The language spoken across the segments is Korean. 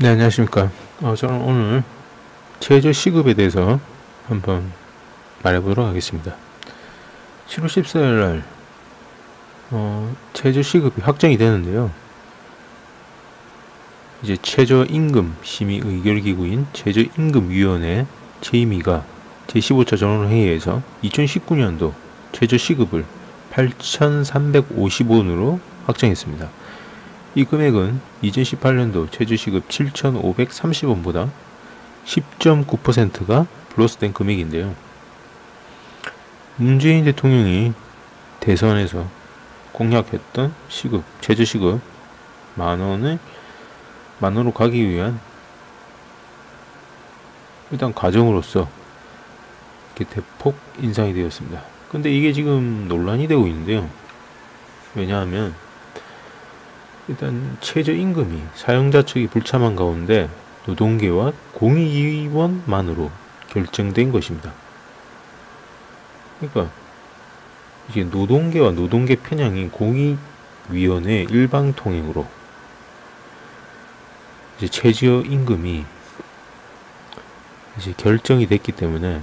네, 안녕하십니까. 어, 저는 오늘 최저 시급에 대해서 한번 말해보도록 하겠습니다. 7월 14일 날, 어, 최저 시급이 확정이 되는데요. 이제 최저임금 심의 의결기구인 최저임금위원회 최임위가 제15차 전원회의에서 2019년도 최저시급을 8,355원으로 확정했습니다. 이 금액은 2018년도 최저시급 7,530원보다 10.9%가 플러스된 금액인데요. 문재인 대통령이 대선에서 공약했던 시급, 최저시급 만원을 만원으로 가기 위한 일단 과정으로서 이렇게 대폭 인상이 되었습니다. 근데 이게 지금 논란이 되고 있는데요. 왜냐하면 일단 최저임금이 사용자 측이 불참한 가운데 노동계와 공익위원만으로 결정된 것입니다. 그러니까 이게 노동계와 노동계 편향인 공익위원회 일방 통행으로 이제 최저 임금이 이제 결정이 됐기 때문에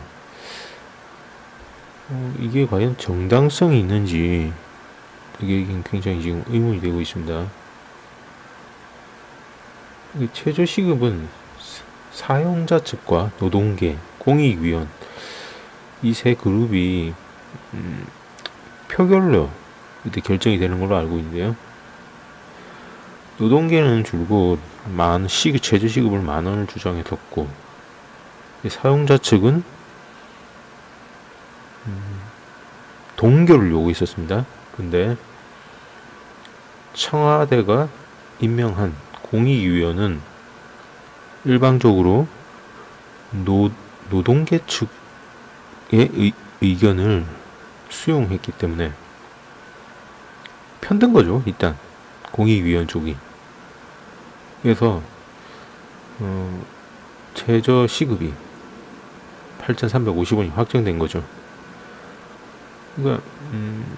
어, 이게 과연 정당성이 있는지 그게 굉장히 지금 의문이 되고 있습니다. 최저시급은 사용자 측과 노동계, 공익위원 이 세 그룹이 음, 표결로 이때 결정이 되는 걸로 알고 있는데요. 노동계는 줄곧 만 시급 최저시급을 만 원을 주장해뒀고 사용자 측은 음, 동결을 요구했었습니다. 근데 청와대가 임명한 공익위원은 일방적으로 노, 노동계 측의 의, 의견을 수용했기 때문에 편든 거죠, 일단. 공익위원 쪽이. 그래서, 어, 최저 시급이 8,350원이 확정된 거죠. 그러니까, 음,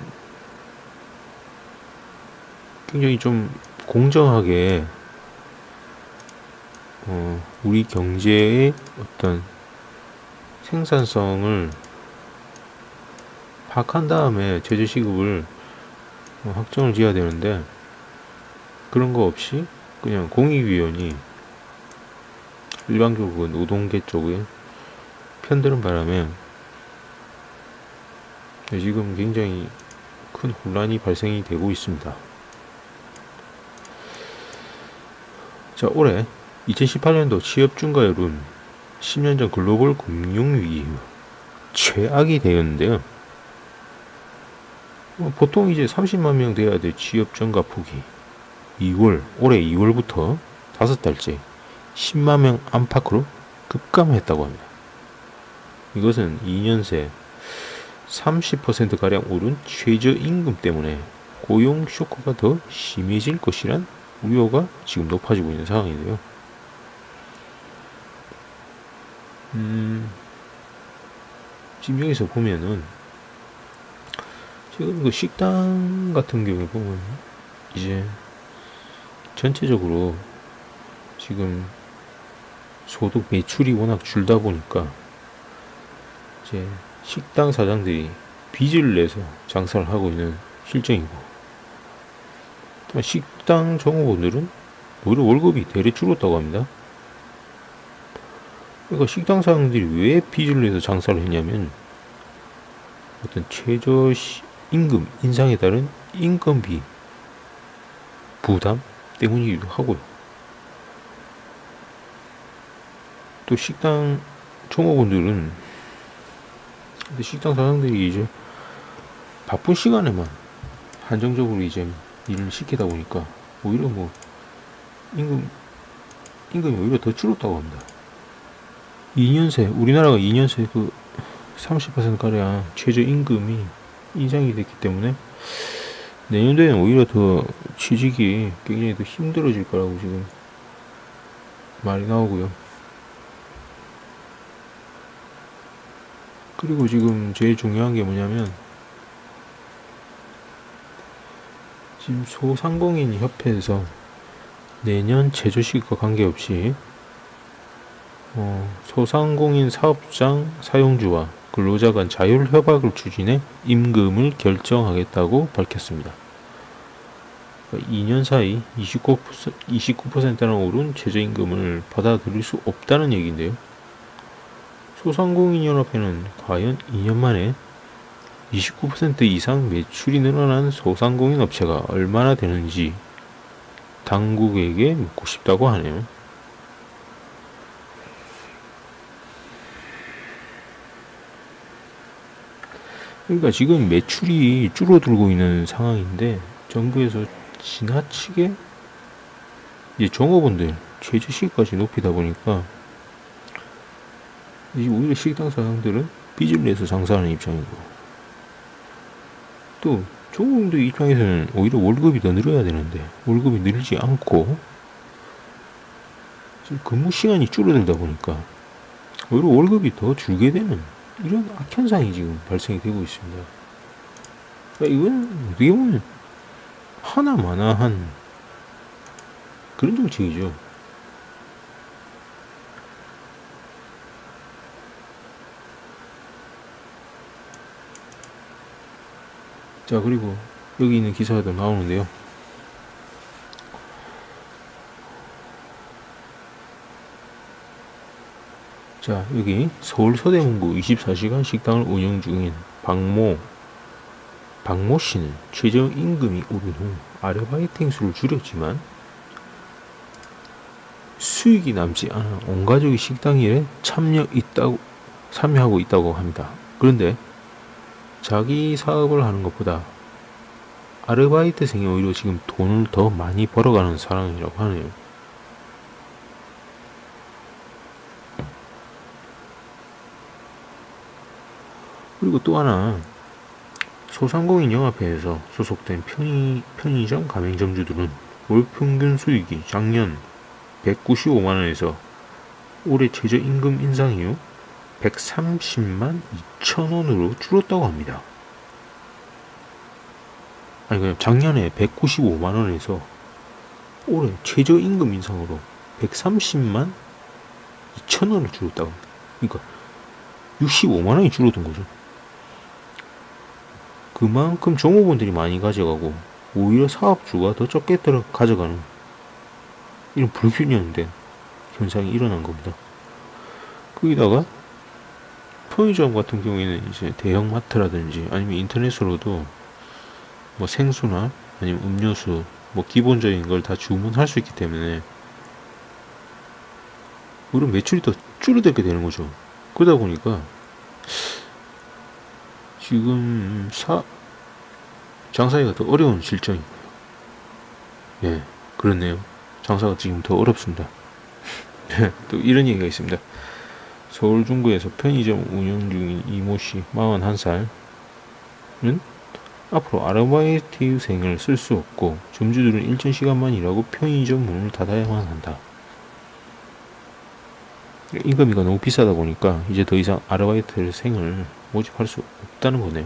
굉장히 좀 공정하게 어, 우리 경제의 어떤 생산성을 파악한 다음에 제재시급을 어, 확정을 지어야 되는데 그런 거 없이 그냥 공익위원이 일반적으로 노동계 쪽에 편드는 바람에 지금 굉장히 큰 혼란이 발생이 되고 있습니다. 자, 올해 2018년도 취업 증가율은 10년 전 글로벌 금융위기 이후 최악이 되었는데요. 어, 보통 이제 30만 명 돼야 될 취업 증가 폭이 2월, 올해 2월부터 5달째 10만 명 안팎으로 급감했다고 합니다. 이것은 2년 새 30%가량 오른 최저임금 때문에 고용 쇼크가 더 심해질 것이란 우려가 지금 높아지고 있는 상황인데요. 음, 지금 여기서 보면은 지금 그 식당 같은 경우에 보면 이제 전체적으로 지금 소득 매출이 워낙 줄다 보니까 이제 식당 사장들이 빚을 내서 장사를 하고 있는 실정이고 식당 종업원들은 오히려 월급이 대래 줄었다고 합니다. 그러니까 식당 사장들이 왜 빚을 내서 장사를 했냐면 어떤 최저 임금 인상에 따른 인건비 부담 때문이기도 하고요. 또 식당 종업원들은 식당 사장들이 이제 바쁜 시간에만 한정적으로 이제 일을 시키다 보니까 오히려 뭐 임금 임금이 오히려 더 줄었다고 합니다. 2년새 우리나라가 2년새 그 30%가량 최저임금이 인상이 됐기 때문에 내년도에는 오히려 더 취직이 굉장히 더 힘들어질 거라고 지금 말이 나오고요. 그리고 지금 제일 중요한 게 뭐냐면 지금 소상공인 협회에서 내년 제조 시기과 관계없이 어, 소상공인 사업장 사용주와 근로자 간 자율 협약을 추진해 임금을 결정하겠다고 밝혔습니다. 2년 그러니까 사이 29%, 29%나 오른 최저임금을 받아들일 수 없다는 얘기인데요. 소상공인연합회는 과연 2년 만에 29% 이상 매출이 늘어난 소상공인 업체가 얼마나 되는지 당국에게 묻고 싶다고 하네요. 그러니까 지금 매출이 줄어들고 있는 상황인데 정부에서 지나치게 이제 종업원들 최저 시까지 높이다 보니까 이제 오히려 식당 사장들은 빚을 내서 장사하는 입장이고 또 종업원들 입장에서는 오히려 월급이 더 늘어야 되는데 월급이 늘지 않고 지금 근무 시간이 줄어들다 보니까 오히려 월급이 더 줄게 되는 이런 악현상이 지금 발생이 되고 있습니다. 그러니까 이건 어떻게 보면 하나마나한 그런 정책이죠. 자 그리고 여기 있는 기사도 나오는데요. 자 여기 서울 서대문구 24시간 식당을 운영 중인 박모 박모 씨는 최저임금이 오른 후 아르바이팅 수를 줄였지만 수익이 남지 않아 온 가족이 식당 일에 참여 있다고 참여하고 있다고 합니다. 그런데 자기 사업을 하는 것보다 아르바이트생이 오히려 지금 돈을 더 많이 벌어가는 상황이라고 하네요. 그리고 또 하나 소상공인 영업회에서 소속된 편의, 편의점 가맹점주들은 월 평균 수익이 작년 195만원에서 올해 최저임금 인상 이후 130만 2천원으로 줄었다고 합니다. 아니 그냥 작년에 195만원에서 올해 최저임금 인상으로 130만 2천원을 줄었다고 합니다. 그러니까 65만원이 줄어든 거죠. 그만큼 종업원들이 많이 가져가고 오히려 사업주가 더 적게 들어 가져가는 이런 불균형된 현상이 일어난 겁니다. 거기다가 편의점 같은 경우에는 이제 대형마트라든지 아니면 인터넷으로도 뭐 생수나 아니면 음료수 뭐 기본적인 걸 다 주문할 수 있기 때문에 그럼 매출이 더 줄어들게 되는 거죠. 그러다 보니까 지금 사 장사하기가 더 어려운 실정이고요. 예, 그렇네요. 장사가 지금 더 어렵습니다. 또 이런 얘기가 있습니다. 서울 중구에서 편의점 운영 중인 이모 씨 41살은 앞으로 아르바이트생을 쓸 수 없고 점주들은 일정 시간만 일하고 편의점 문을 닫아야만 한다. 임금이가 너무 비싸다 보니까 이제 더 이상 아르바이트생을 모집할 수 없 다는 거네요.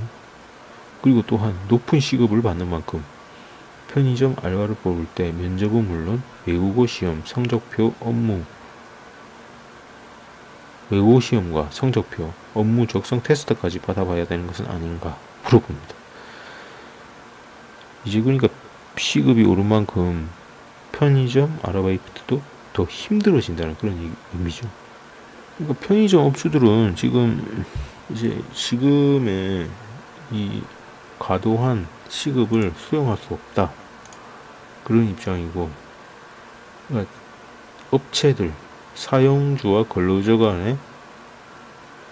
그리고 또한 높은 시급을 받는 만큼 편의점 알바를 뽑을 때 면접은 물론 외국어 시험, 성적표, 업무 외국어 시험과 성적표, 업무 적성 테스트까지 받아봐야 되는 것은 아닌가 물어봅니다. 이제 그러니까 시급이 오른 만큼 편의점 아르바이트도 더 힘들어진다는 그런 의미죠. 그러니까 편의점 업주들은 지금 이제 지금의 이 과도한 시급을 수용할 수 없다. 그런 입장이고, 그러니까 업체들, 사용주와 근로자 간의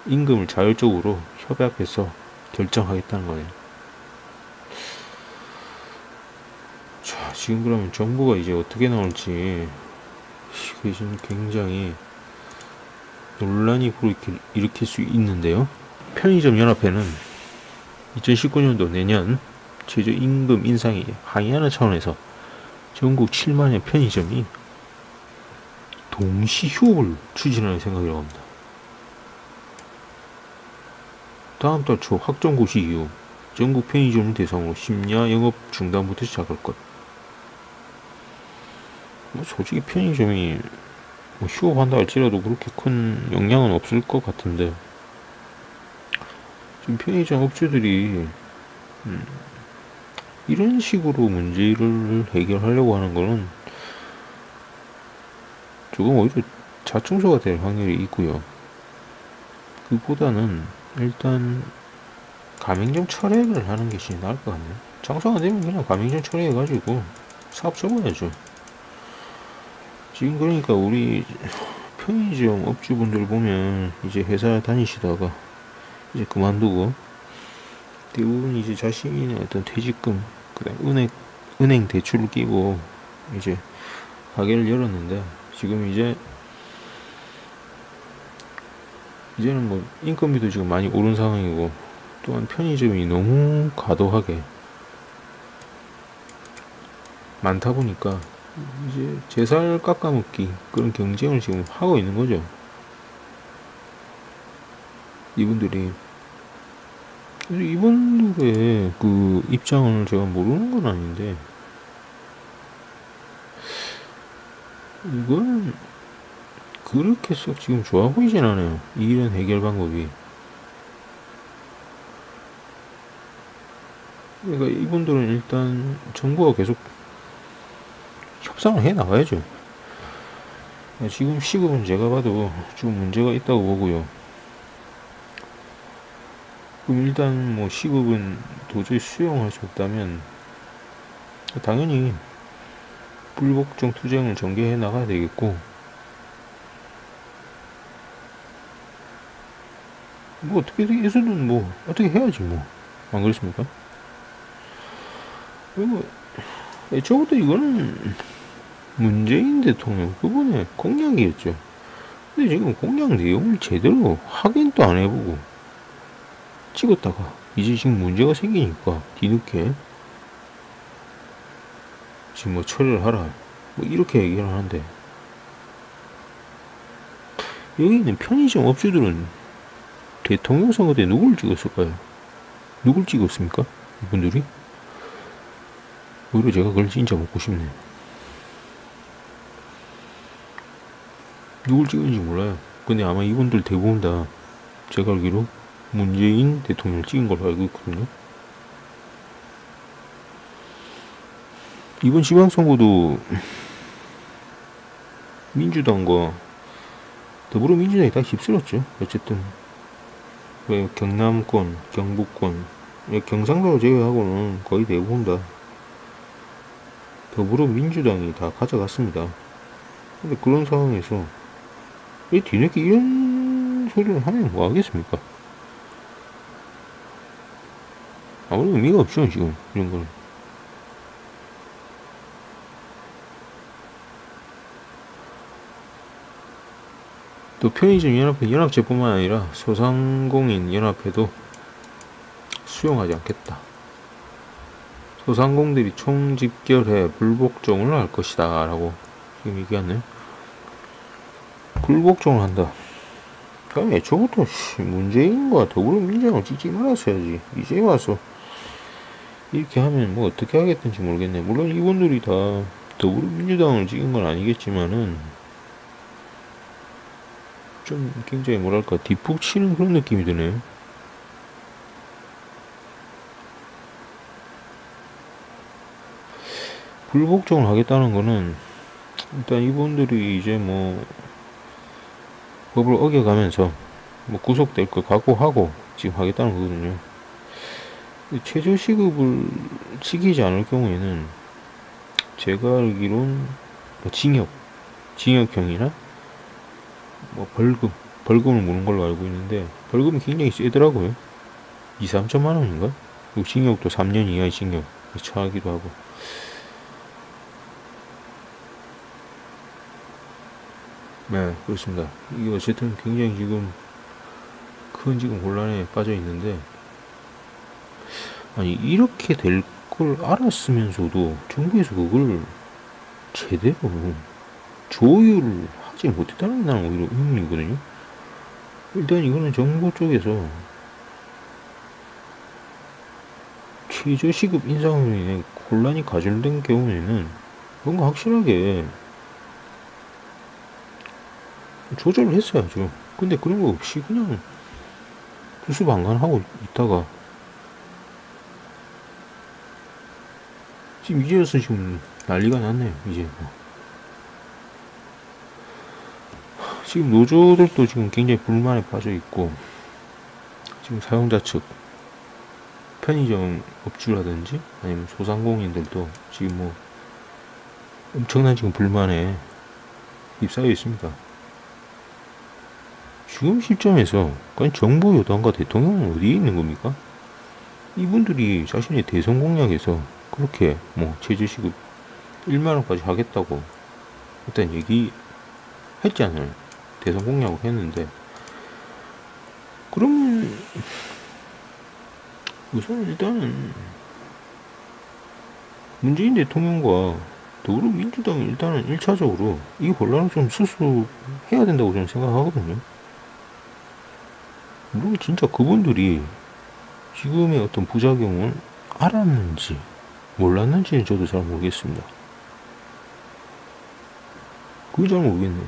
임금을 자율적으로 협약해서 결정하겠다는 거예요. 자, 지금 그러면 정부가 이제 어떻게 나올지, 이게 지금 굉장히 논란이 불일으킬, 일으킬 수 있는데요. 편의점 연합회는 2019년도 내년 최저임금 인상에 항의하는 차원에서 전국 7만여 편의점이 동시 휴업을 추진하는 생각이라고 합니다. 다음 달 초 확정 고시 이후 전국 편의점을 대상으로 심야 영업 중단부터 시작할 것. 뭐 솔직히 편의점이 뭐 휴업한다 할지라도 그렇게 큰 영향은 없을 것 같은데 편의점 업주들이 음, 이런 식으로 문제를 해결하려고 하는 거는 조금 오히려 자충수가 될 확률이 있고요. 그보다는 일단 가맹점 철회를 하는 것이 나을 것 같네요. 장사 안 되면 그냥 가맹점 철회해가지고 사업 접어야죠. 지금 그러니까 우리 편의점 업주분들 보면 이제 회사 다니시다가 이제 그만두고 대부분 이제 자신의 어떤 퇴직금 그다음 은행 은행 대출을 끼고 이제 가게를 열었는데 지금 이제 이제는 뭐 인건비도 지금 많이 오른 상황이고 또한 편의점이 너무 과도하게 많다 보니까 이제 제살 깎아먹기 그런 경쟁을 지금 하고 있는 거죠. 이분들이 이분들의 그 입장을 제가 모르는 건 아닌데 이건 그렇게 썩 지금 좋아 보이진 않아요. 이런 해결 방법이. 그러니까 이분들은 일단 정부가 계속 협상을 해 나가야죠. 지금 시급은 제가 봐도 좀 문제가 있다고 보고요. 그럼 일단 뭐 시급은 도저히 수용할 수 없다면 당연히 불복종 투쟁을 전개해 나가야 되겠고 뭐 어떻게 해서는 뭐 어떻게 해야지 뭐 안 그렇습니까? 그리고 애초부터 이거는 문재인 대통령 그분의 공약이었죠. 근데 지금 공약 내용을 제대로 확인도 안 해보고 찍었다가 이제 지금 문제가 생기니까 뒤늦게 지금 뭐 처리를 하라 뭐 이렇게 얘기를 하는데 여기 있는 편의점 업주들은 대통령 선거 때 누굴 찍었을까요? 누굴 찍었습니까? 이분들이? 오히려 제가 그걸 진짜 먹고 싶네. 누굴 찍은지 몰라요. 근데 아마 이분들 대부분 다 제가 알기로 문재인 대통령 찍은 걸로 알고 있거든요. 이번 지방선거도 민주당과 더불어민주당이 다 휩쓸었죠. 어쨌든 왜 경남권, 경북권, 경상도 제외하고는 거의 대부분 다 더불어민주당이 다 가져갔습니다. 근데 그런 상황에서 왜 뒤늦게 이런 소리를 하면 뭐 하겠습니까? 아무런 의미가 없죠, 지금, 이런 거는. 또 편의점 연합회 연합체뿐만 아니라 소상공인 연합회도 수용하지 않겠다. 소상공들이 총집결해 불복종을 할 것이다 라고 지금 얘기하네 불복종을 한다. 그럼 애초부터 문재인과 더불어민주당을 찍지 말았어야지. 이제 와서 이렇게 하면 뭐 어떻게 하겠든지 모르겠네. 물론 이분들이 다 더불어민주당을 찍은 건 아니겠지만은 좀 굉장히 뭐랄까 뒷북 치는 그런 느낌이 드네. 불복종을 하겠다는 거는 일단 이분들이 이제 뭐 법을 어겨가면서 뭐 구속될 걸 각오하고 지금 하겠다는 거거든요. 최저시급을 지키지 않을 경우에는 제가 알기론 뭐 징역, 징역형이나 뭐 벌금, 벌금을 무는 걸로 알고 있는데 벌금이 굉장히 세더라고요. 2, 3천만 원인가? 그리고 징역도 3년 이하의 징역 처하기도 하고. 네, 그렇습니다. 이게 어쨌든 굉장히 지금 큰 지금 혼란에 빠져 있는데 아니 이렇게 될 걸 알았으면서도 정부에서 그걸 제대로 조율을 하지 못했다는 나는 오히려 의문이거든요. 일단 이거는 정부 쪽에서 최저시급 인상으로 인해 곤란이 가중된 경우에는 뭔가 확실하게 조절을 했어야죠. 근데 그런 거 없이 그냥 수수방관하고 있다가 지금 이제서 지금 난리가 났네요. 이제 뭐. 지금 노조들도 지금 굉장히 불만에 빠져 있고 지금 사용자 측 편의점 업주라든지 아니면 소상공인들도 지금 뭐 엄청난 지금 불만에 휩싸여 있습니다. 지금 시점에서 과연 정부 여당과 대통령은 어디에 있는 겁니까? 이분들이 자신의 대선 공약에서 그렇게 뭐 최저시급 1만원까지 하겠다고 일단 얘기 했잖아요. 대선 공약을 했는데 그럼 우선 일단은 문재인 대통령과 더불어민주당이 일단은 1차적으로 이 혼란을 좀 수습해야 된다고 저는 생각하거든요. 물론 진짜 그분들이 지금의 어떤 부작용을 알았는지 몰랐는지는 저도 잘 모르겠습니다. 그걸 잘 모르겠네요.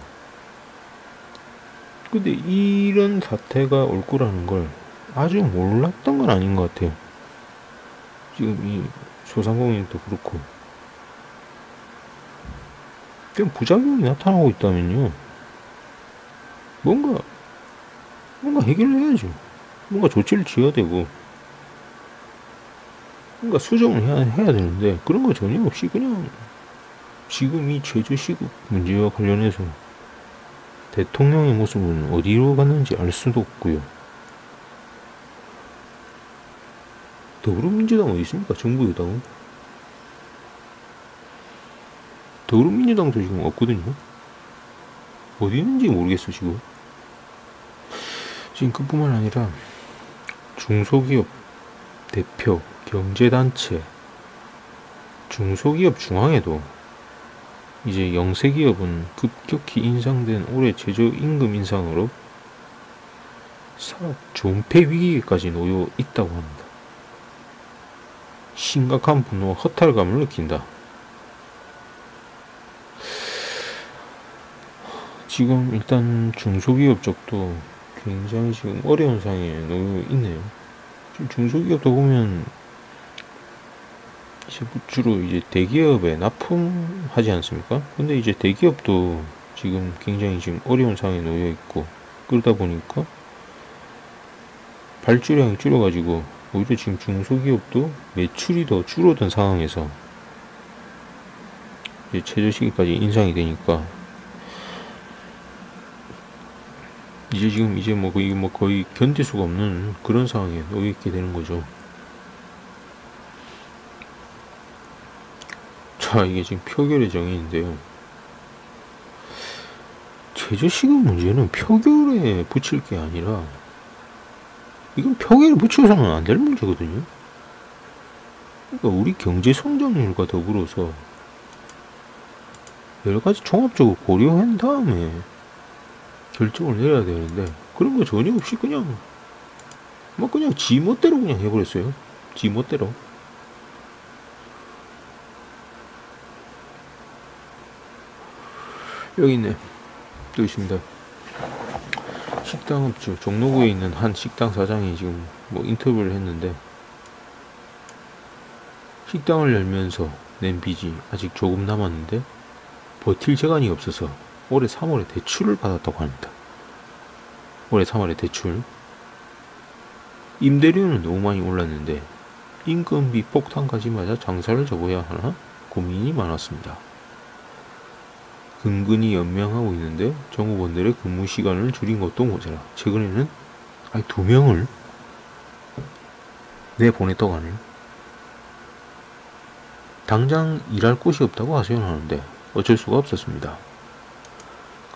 근데 이런 사태가 올 거라는 걸 아주 몰랐던 건 아닌 것 같아요. 지금 이 소상공인도 그렇고. 그냥 부작용이 나타나고 있다면요. 뭔가, 뭔가 해결을 해야죠. 뭔가 조치를 지어야 되고, 뭔가 수정을 해야, 해야 되는데, 그런 거 전혀 없이 그냥 지금 이 최저시급 문제와 관련해서 대통령의 모습은 어디로 갔는지 알 수도 없고요. 더불어민주당 어디 있습니까? 정부 여당은? 더불어민주당도 지금 없거든요. 어디 있는지 모르겠어, 지금. 지금 그뿐만 아니라 중소기업 대표, 경제단체, 중소기업 중앙에도 이제 영세기업은 급격히 인상된 올해 최저임금 인상으로 사업 존폐 위기까지 놓여 있다고 합니다. 심각한 분노와 허탈감을 느낀다. 지금 일단 중소기업 쪽도 굉장히 지금 어려운 상황에 놓여 있네요. 중소기업도 보면 이제 주로 이제 대기업에 납품하지 않습니까? 근데 이제 대기업도 지금 굉장히 지금 어려운 상황에 놓여 있고 그러다 보니까 발주량이 줄어가지고 오히려 지금 중소기업도 매출이 더 줄어든 상황에서 이제 최저시기까지 인상이 되니까 이제 지금 이제 뭐 거의 뭐 거의 견딜 수가 없는 그런 상황에 놓여 있게 되는 거죠. 자, 이게 지금 표결의 정의인데요. 최저시급 문제는 표결에 붙일 게 아니라 이건 표결에 붙여서는 안 될 문제거든요. 그러니까 우리 경제 성장률과 더불어서 여러 가지 종합적으로 고려한 다음에 결정을 내려야 되는데 그런 거 전혀 없이 그냥 뭐 그냥 지 멋대로 그냥 해버렸어요. 지 멋대로. 여기 있네. 또 있습니다. 식당업주 종로구에 있는 한 식당 사장이 지금 뭐 인터뷰를 했는데 식당을 열면서 낸 빚이 아직 조금 남았는데 버틸 재간이 없어서 올해 3월에 대출을 받았다고 합니다. 올해 3월에 대출. 임대료는 너무 많이 올랐는데 인건비 폭탄까지 맞아 장사를 접어야 하나 고민이 많았습니다. 근근히 연명하고 있는데 정부원들의 근무 시간을 줄인 것도 모자라 최근에는 아니 두 명을 내보냈다고 하네요. 당장 일할 곳이 없다고 하소연하는데 어쩔 수가 없었습니다.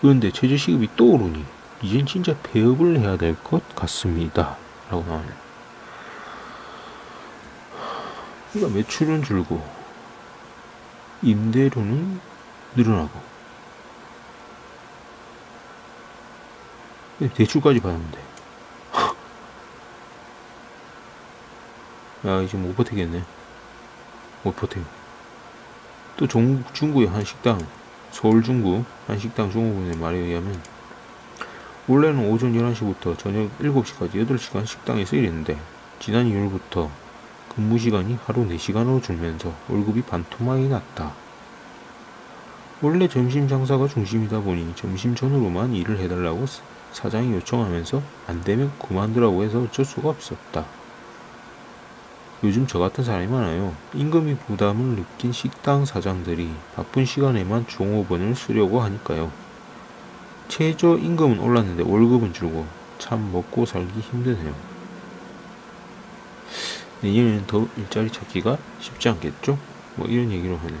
그런데 최저시급이 또 오르니 이젠 진짜 폐업을 해야 될 것 같습니다. 라고 나와요. 그러니까 매출은 줄고 임대료는 늘어나고 대출까지 받았는데 야 이제 못 버티겠네 못 버텨요 또 종, 중구의 한 식당 서울 중구 한 식당 종업원의 말에 의하면 원래는 오전 11시부터 저녁 7시까지 8시간 식당에서 일했는데 지난 2월부터 근무 시간이 하루 4시간으로 줄면서 월급이 반토막이 났다. 원래 점심 장사가 중심이다 보니 점심 전후로만 일을 해달라고 사장이 요청하면서 안 되면 그만두라고 해서 어쩔 수가 없었다. 요즘 저 같은 사람이 많아요. 임금이 부담을 느낀 식당 사장들이 바쁜 시간에만 종업원을 쓰려고 하니까요. 최저 임금은 올랐는데 월급은 줄고 참 먹고 살기 힘드네요. 내년에는 더 일자리 찾기가 쉽지 않겠죠? 뭐 이런 얘기로 하네.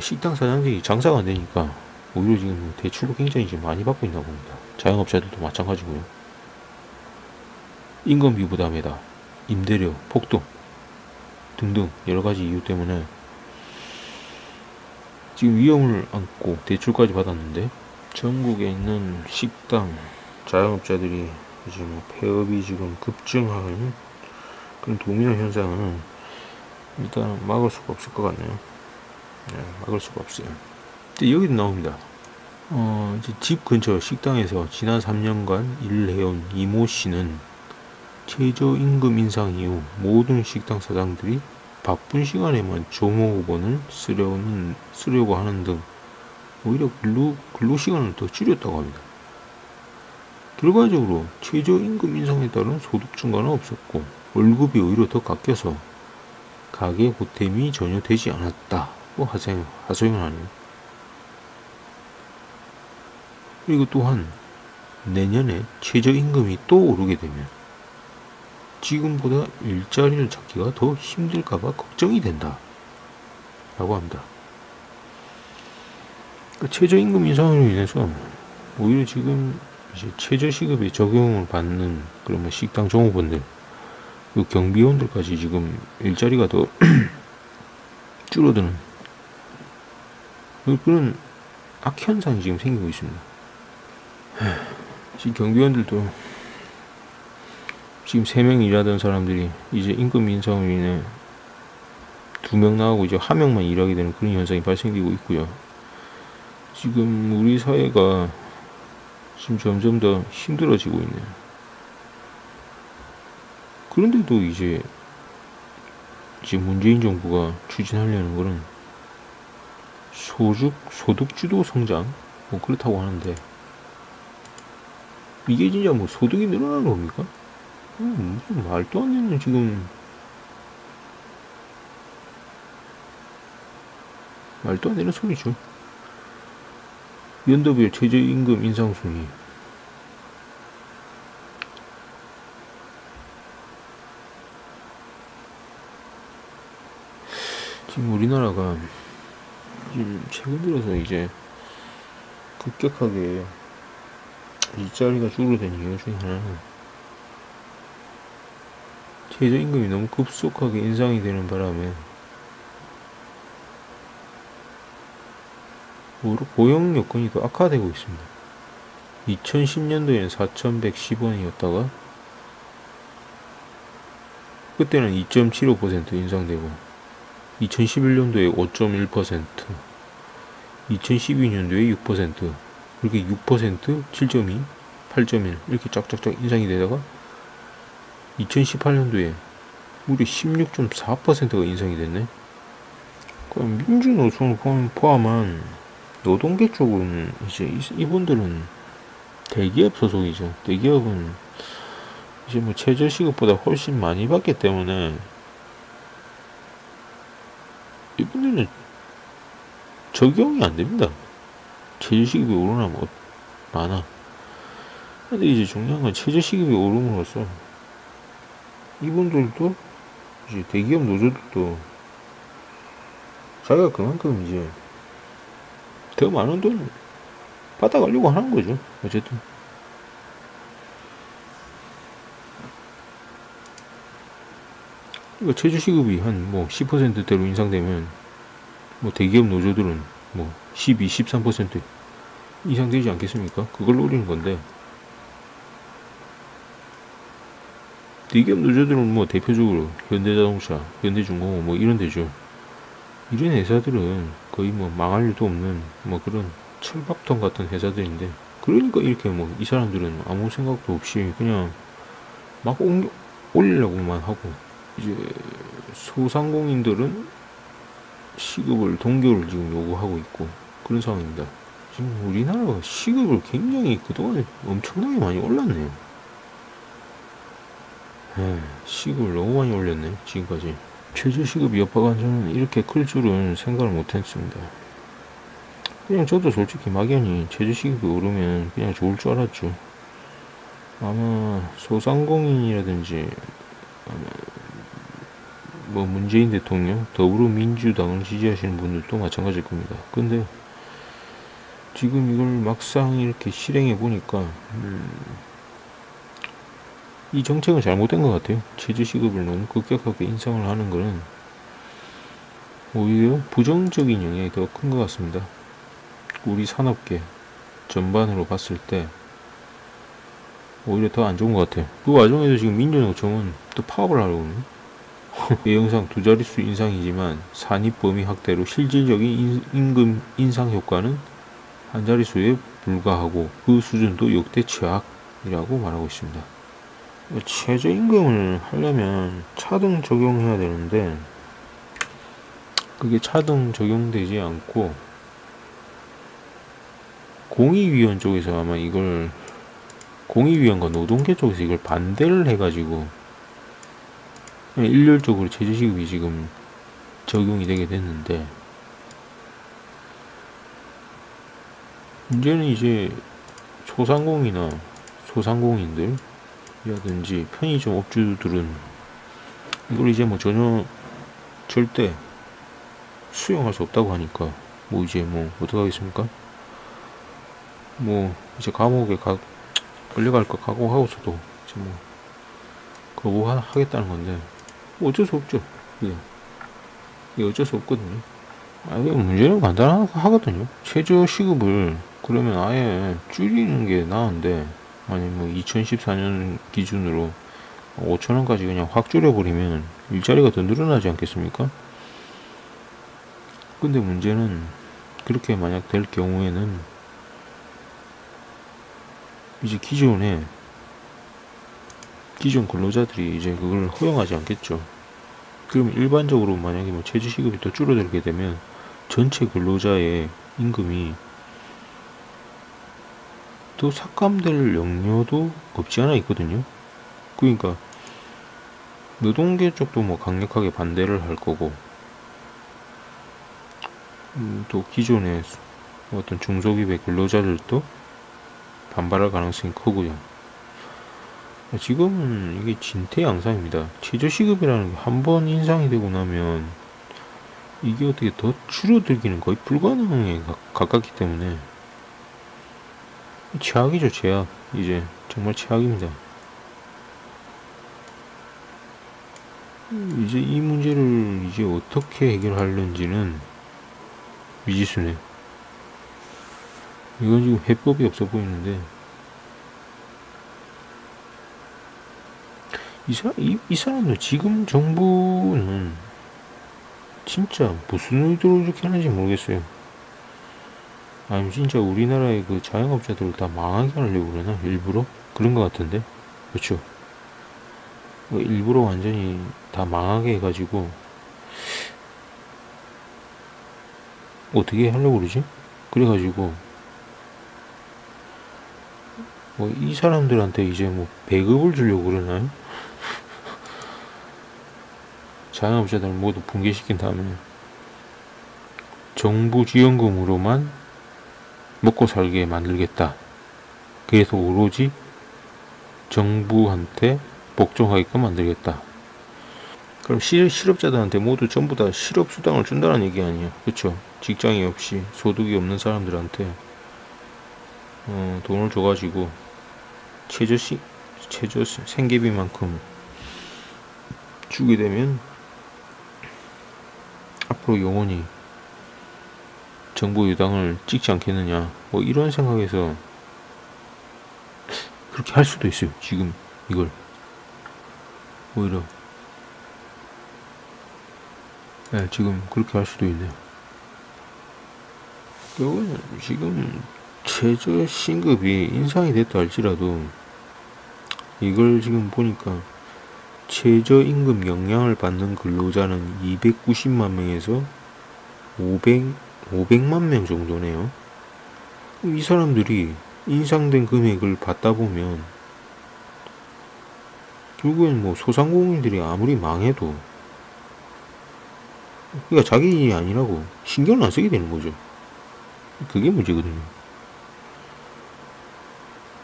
식당 사장들이 장사가 안 되니까 오히려 지금 대출로 굉장히 지금 많이 받고 있나 봅니다. 자영업자들도 마찬가지고요. 인건비 부담에다 임대료, 폭등 등등 여러 가지 이유 때문에 지금 위험을 안고 대출까지 받았는데 전국에 있는 식당 자영업자들이 지금 폐업이 지금 급증하는 그런 도미노 현상은 일단 막을 수가 없을 것 같네요. 네, 막을 수가 없어요. 근데 여기도 나옵니다. 어, 집 근처 식당에서 지난 3년간 일을 해온 이모 씨는 최저임금 인상 이후 모든 식당 사장들이 바쁜 시간에만 종업원을 쓰려는, 쓰려고 하는 등 오히려 근로, 근로 시간을 더 줄였다고 합니다. 결과적으로 최저임금 인상에 따른 소득 증가는 없었고 월급이 오히려 더 깎여서 가게 보탬이 전혀 되지 않았다고 하소연, 하네요. 그리고 또한 내년에 최저임금이 또 오르게 되면 지금보다 일자리를 찾기가 더 힘들까봐 걱정이 된다. 라고 합니다. 그 최저임금 인상으로 인해서 오히려 지금 이제 최저시급에 적용을 받는 그런 뭐 식당 종업원들, 그 경비원들까지 지금 일자리가 더 줄어드는 그런 악현상이 지금 생기고 있습니다. 지금 경비원들도 지금 세 명 일하던 사람들이 이제 임금 인상으로 인해 두 명 나오고 이제 한 명만 일하게 되는 그런 현상이 발생되고 있고요. 지금 우리 사회가 지금 점점 더 힘들어지고 있네요. 그런데도 이제 지금 문재인 정부가 추진하려는 거는 소득 소득 주도 성장 뭐 그렇다고 하는데 이게 진짜 뭐 소득이 늘어나는 겁니까? 음, 무슨 말도 안 되는 지금 말도 안 되는 소리죠. 연도별 최저임금 인상 순위 지금 우리나라가 지금 최근 들어서 이제 급격하게 일자리가 줄어든 이유 중에 하나는 최저임금이 너무 급속하게 인상이 되는 바람에 고용 여건이 더 악화되고 있습니다. 2010년도에는 4,110원이었다가 그때는 2.75% 인상되고 2011년도에 5.1% 2012년도에 6% 그렇게 6% 7.2 8.1 이렇게 쫙쫙쫙 인상이 되다가 2018년도에 우리 16.4%가 인상이 됐네. 그럼 민주노총을 포함한 노동계 쪽은 이제 이분들은 대기업 소속이죠. 대기업은 이제 뭐 최저 시급보다 훨씬 많이 받기 때문에 이분들은 적용이 안 됩니다. 최저 시급이 오르나 뭐 많아. 근데 이제 중요한 건 최저 시급이 오름으로써 이분들도 이제 대기업 노조들도 자기가 그만큼 이제 더 많은 돈 받아가려고 하는 거죠. 어쨌든. 그러니까 최저시급이 한 뭐 10%대로 인상되면 뭐 대기업 노조들은 뭐 12, 13% 이상되지 않겠습니까? 그걸 노리는 건데 대기업 노조들은 뭐 대표적으로 현대자동차, 현대중공업 뭐 이런 데죠. 이런 회사들은 거의 뭐 망할 일도 없는 뭐 그런 철밥통 같은 회사들인데 그러니까 이렇게 뭐 이 사람들은 아무 생각도 없이 그냥 막 옮겨, 올리려고만 하고 이제 소상공인들은 시급을 동결을 지금 요구하고 있고 그런 상황입니다. 지금 우리나라가 시급을 굉장히 그동안에 엄청나게 많이 올랐네요. 에 시급을 너무 많이 올렸네 지금까지. 최저시급이 여파가 저는 이렇게 클 줄은 생각을 못했습니다. 그냥 저도 솔직히 막연히 최저시급이 오르면 그냥 좋을 줄 알았죠. 아마 소상공인이라든지 아마 뭐 문재인 대통령, 더불어민주당을 지지하시는 분들도 마찬가지일 겁니다. 근데 지금 이걸 막상 이렇게 실행해 보니까 음, 이 정책은 잘못된 것 같아요. 최저 시급을 너무 급격하게 인상을 하는 것은 오히려 부정적인 영향이 더 큰 것 같습니다. 우리 산업계 전반으로 봤을 때 오히려 더 안 좋은 것 같아요. 그 와중에도 지금 민주노총은 또 파업을 하려고 이 영상 두 자릿수 인상이지만 산입 범위 확대로 실질적인 임금 인상 효과는 한 자릿수에 불과하고 그 수준도 역대 최악이라고 말하고 있습니다. 최저임금을 하려면 차등 적용해야 되는데 그게 차등 적용되지 않고 공익위원 쪽에서 아마 이걸 공익위원과 노동계 쪽에서 이걸 반대를 해가지고 일률적으로 최저시급이 지금 적용이 되게 됐는데 문제는 이제 소상공이나 소상공인들 이라든지 편의점 업주들은 이걸 이제 뭐 전혀 절대 수용할 수 없다고 하니까 뭐 이제 뭐 어떡하겠습니까? 뭐 이제 감옥에 가 끌려갈 거 각오하고서도 이제 뭐 거부하겠다는 건데 뭐 어쩔 수 없죠. 이게, 이게 어쩔 수 없거든요. 아, 이게 문제는 간단하거든요. 최저 시급을 그러면 아예 줄이는 게 나은데, 아니 뭐 2014년 기준으로 5천원까지 그냥 확 줄여버리면 일자리가 더 늘어나지 않겠습니까? 근데 문제는 그렇게 만약 될 경우에는 이제 기존에 기존 근로자들이 이제 그걸 허용하지 않겠죠. 그럼 일반적으로 만약에 뭐 최저시급이 더 줄어들게 되면 전체 근로자의 임금이 또 삭감될 염려도 없지 않아 있거든요. 그러니까 노동계 쪽도 뭐 강력하게 반대를 할 거고 음, 또 기존의 어떤 중소기업 근로자들도 반발할 가능성이 크고요. 지금은 이게 진퇴 양상입니다. 최저시급이라는 게 한 번 인상이 되고 나면 이게 어떻게 더 줄어들기는 거의 불가능에 가깝기 때문에 최악이죠 최악 이제 정말 최악입니다. 이제 이 문제를 이제 어떻게 해결하려는지는 미지수네. 이건 지금 해법이 없어 보이는데 이, 사, 이, 이 사람들 지금 정부는 진짜 무슨 의도로 이렇게 하는지 모르겠어요. 아니면 진짜 우리나라의 그 자영업자들을 다 망하게 하려고 그러나? 일부러? 그런 것 같은데? 그렇죠. 뭐 일부러 완전히 다 망하게 해가지고 어떻게 하려고 그러지? 그래가지고 뭐 이 사람들한테 이제 뭐 배급을 주려고 그러나요? 자영업자들 모두 붕괴시킨 다음에 정부 지원금으로만 먹고 살게 만들겠다. 그래서 오로지 정부한테 복종하게끔 만들겠다. 그럼 실, 실업자들한테 모두 전부 다 실업수당을 준다는 얘기 아니에요. 그쵸? 직장이 없이 소득이 없는 사람들한테 어, 돈을 줘가지고 최저시, 최저 생계비만큼 주게 되면 앞으로 영원히 정부 유당을 찍지 않겠느냐. 뭐 이런 생각에서 그렇게 할 수도 있어요 지금 이걸. 오히려. 네, 지금 그렇게 할 수도 있네요. 결국은 지금 최저 신급이 인상이 됐다 할지라도 이걸 지금 보니까 최저임금 영향을 받는 근로자는 290만 명에서 500, 500만 명 정도네요. 이 사람들이 인상된 금액을 받다 보면 결국엔 뭐 소상공인들이 아무리 망해도 그러니까 자기 일이 아니라고 신경을 안 쓰게 되는 거죠. 그게 문제거든요.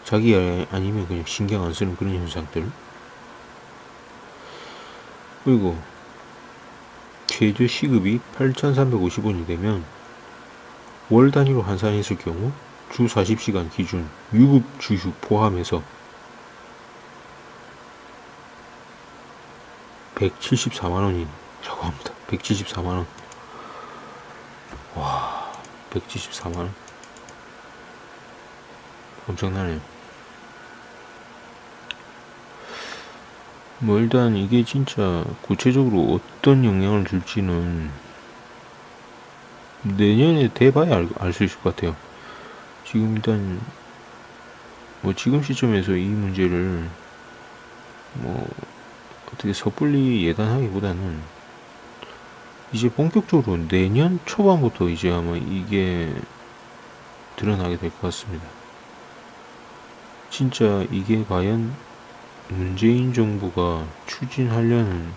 자기 일 아니면 그냥 신경 안 쓰는 그런 현상들. 그리고 최저 시급이 8,350원이 되면 월 단위로 환산했을 경우 주 40시간 기준 유급 주휴 포함해서 174만원이라고 합니다. 174만원. 와, 174만원. 엄청나네요. 뭐 일단 이게 진짜 구체적으로 어떤 영향을 줄지는 내년에 돼봐야 알 수 있을 것 같아요. 지금 일단 뭐 지금 시점에서 이 문제를 뭐 어떻게 섣불리 예단하기보다는 이제 본격적으로 내년 초반부터 이제 아마 이게 드러나게 될 것 같습니다. 진짜 이게 과연 문재인 정부가 추진하려는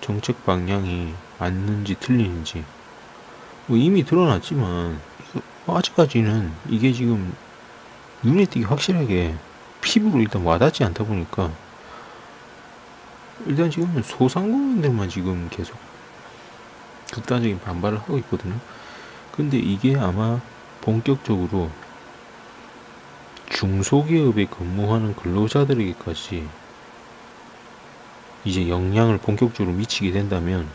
정책 방향이 맞는지 틀리는지 뭐 이미 드러났지만 아직까지는 이게 지금 눈에 띄게 확실하게 피부로 일단 와닿지 않다 보니까 일단 지금은 소상공인들만 지금 계속 극단적인 반발을 하고 있거든요. 근데 이게 아마 본격적으로 중소기업에 근무하는 근로자들에게까지 이제 영향을 본격적으로 미치게 된다면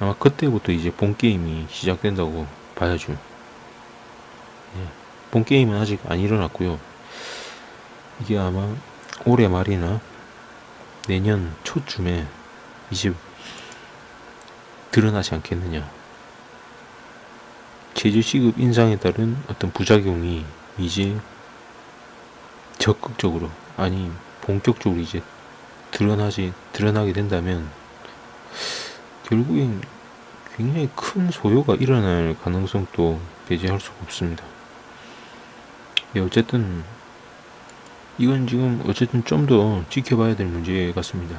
아마 그때부터 이제 본 게임이 시작된다고 봐야죠. 예, 본 게임은 아직 안 일어났고요. 이게 아마 올해 말이나 내년 초쯤에 이제 드러나지 않겠느냐. 제주 시급 인상에 따른 어떤 부작용이 이제 적극적으로 아니 본격적으로 이제 드러나지 드러나게 된다면 결국엔 굉장히 큰 소요가 일어날 가능성도 배제할 수가 없습니다. 예, 어쨌든 이건 지금 어쨌든 좀 더 지켜봐야 될 문제 같습니다.